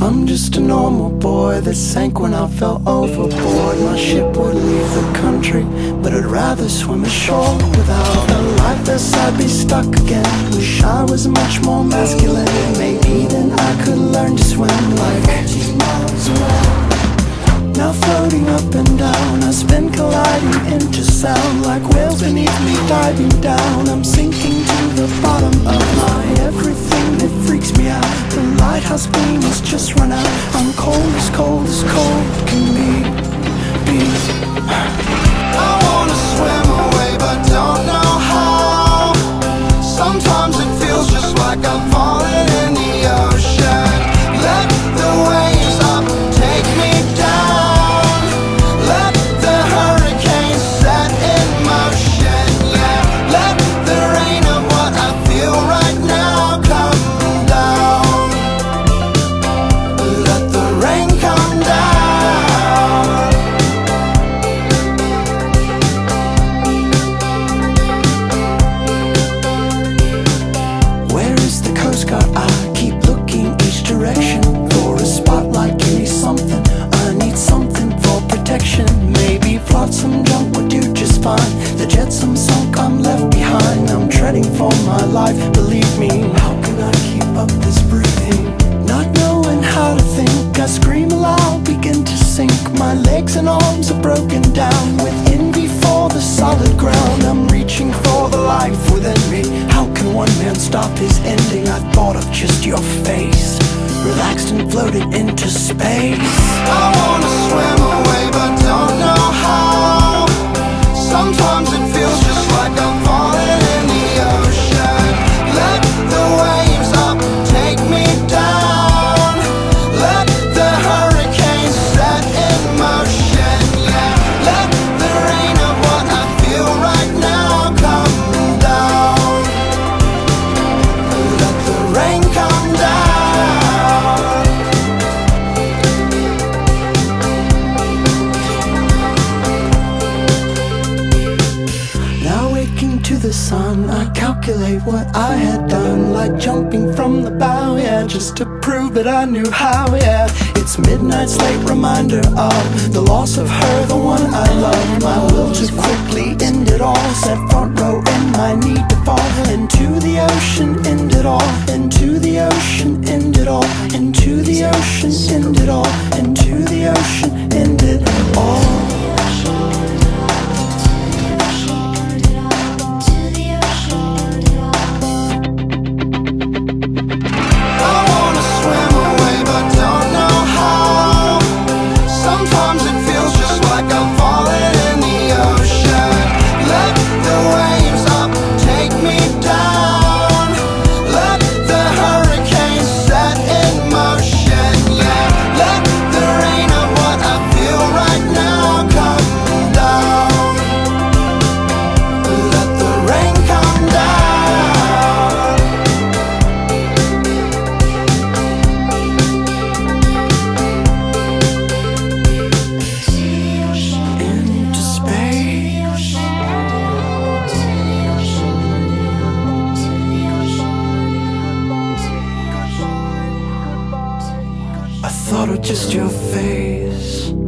I'm just a normal boy that sank when I fell overboard. My ship would leave the country, but I'd rather swim ashore. Without a life vest, I'd be stuck again. Wish I was much more masculine. Maybe then I could learn to swim like 40 miles away. Now floating up and down, I spin colliding into sound like whales beneath me diving down. I'm sinking to the bottom of my everything lighthouse beam has just run out. I'm cold as cold as cold can be. be. My life. Believe me, how can I keep up this breathing? Not knowing how to think, I scream aloud, begin to sink. My legs and arms are broken down with envy for the solid ground. I'm reaching for the life within me. How can one man stop his ending? I thought of just your face, relaxed and floated into space. I wanna swim the sun, I calculate what I had done, like jumping from the bow, yeah, just to prove that I knew how, yeah. It's midnight's late reminder of the loss of her, the one I love. My will to quickly end it all, set front row in my need to fall. Into the ocean, end it all, into the ocean, end it all, into the thought of just your face.